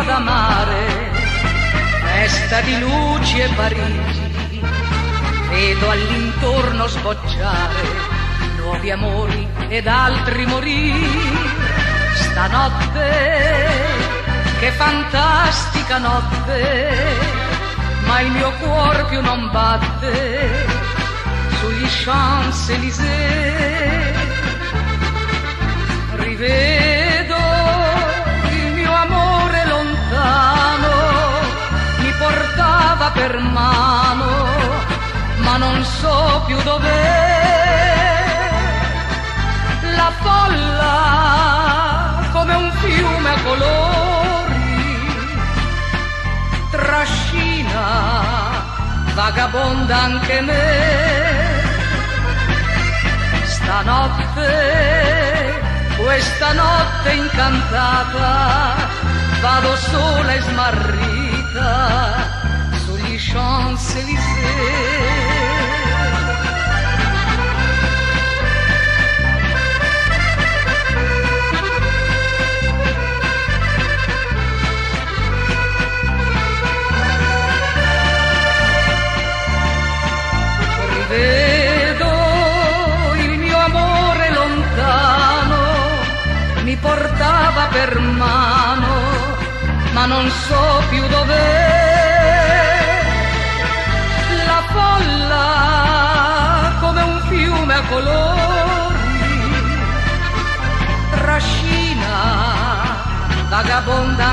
ad amare. Festa di luci e Parigi, vedo all'intorno sbocciare nuovi amori ed altri morire. Stanotte, che fantastica notte, ma il mio cuor più non batte sugli Champs-Élysées. So più dov'è. La folla come un fiume a colori trascina vagabonda anche me. Stanotte, questa notte incantata, vado sola e smarrita sugli Champs-Élysées. Per mano, ma non so più dov'è. La folla come un fiume a colori trascina vagabonda